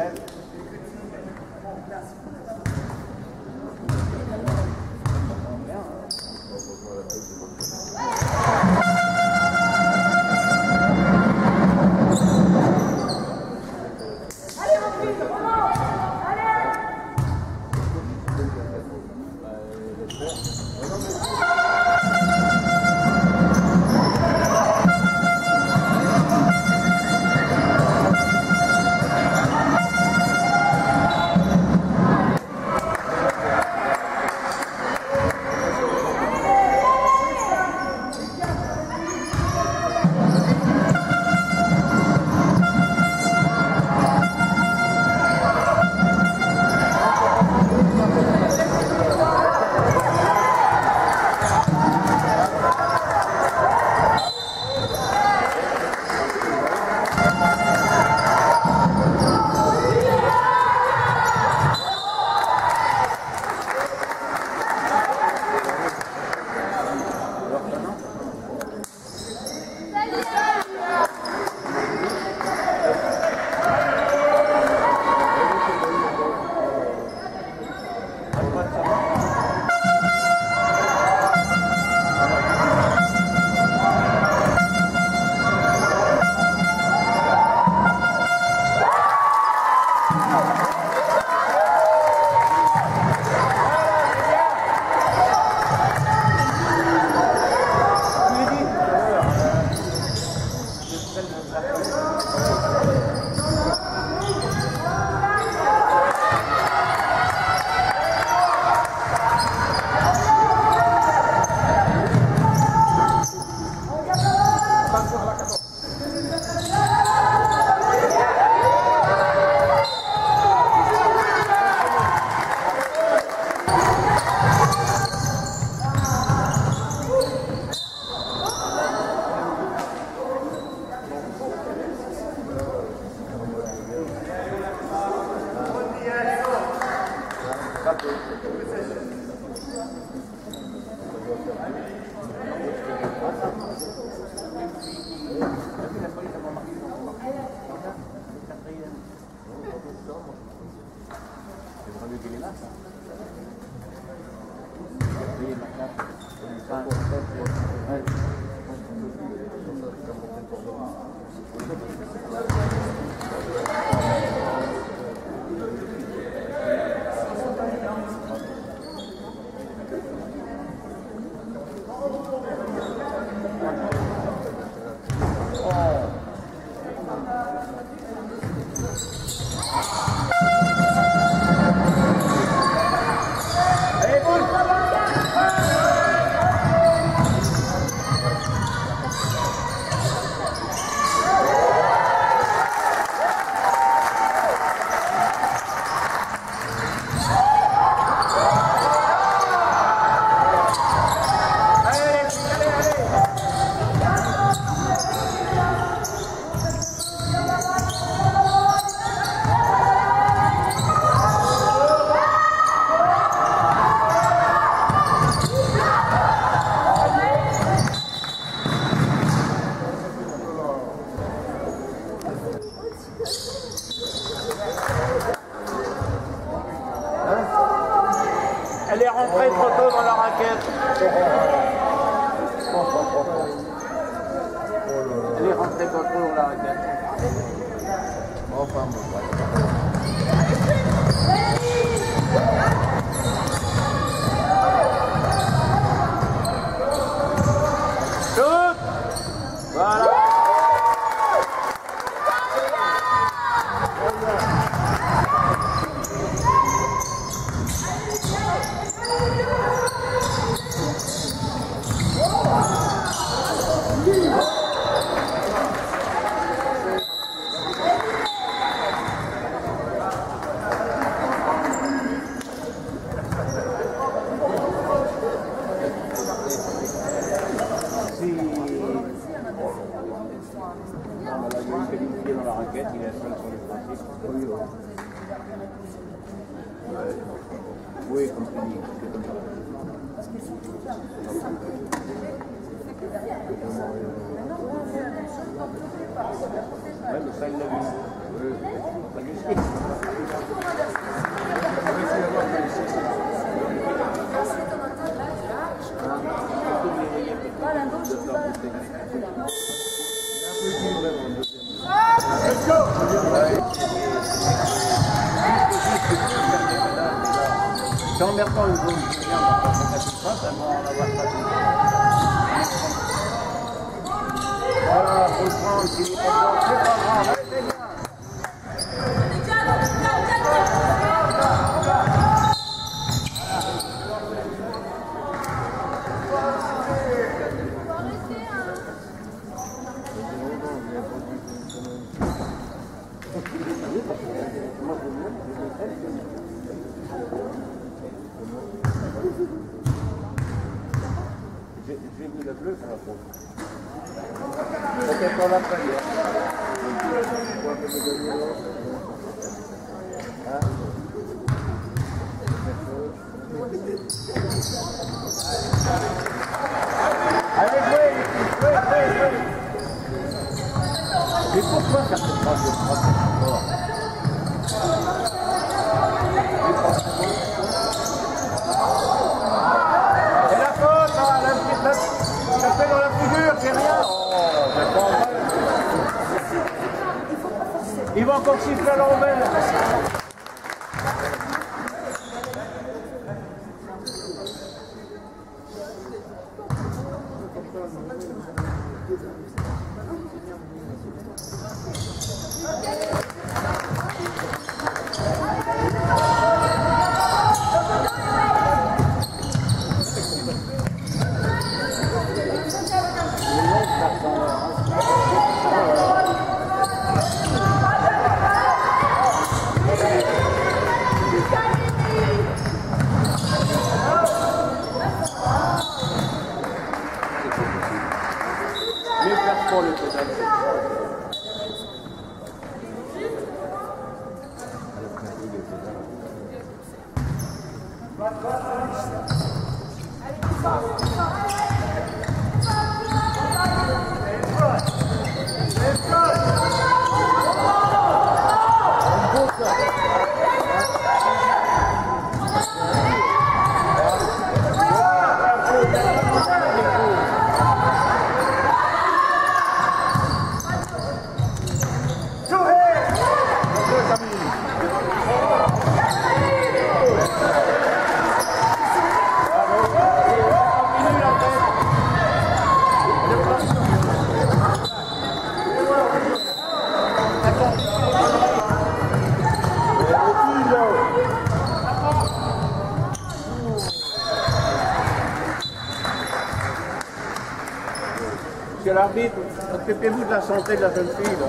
Merci. Là, eu qualifié dans la raquette, il est seul sur le. Oui, oui. Oui, comme c'est l'a vu. Oui. Ça lui suit. C'est emmerdant le jaune qui vient dans la elle va en avoir pas. Voilà, faut le prendre, c'est bien. J'ai le bleu la peau. Peut-être qu'on l'a. Hein Allez, jouez, jouez, jouez, jouez. Mais pourquoi faire cette troisième frappe Et la faute, hein, la, la, Il va encore siffler à l'envers. La santé de la jeune fille. Là.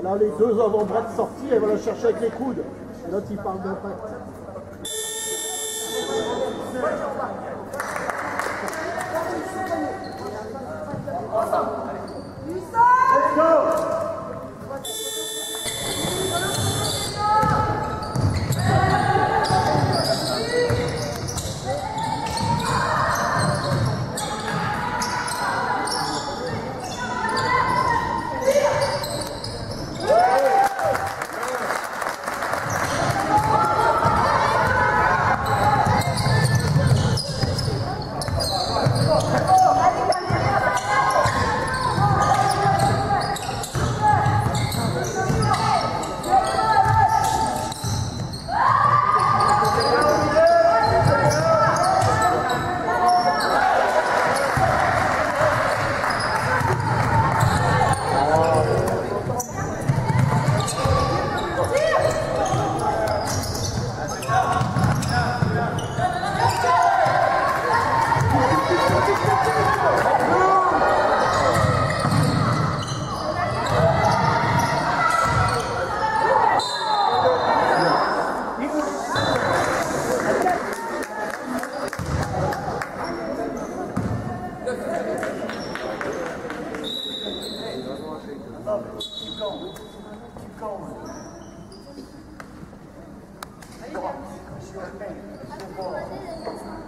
Là, les deux avant-bras de sortie, elle va la chercher avec les coudes. L'autre, il parle d'impact. Your pain.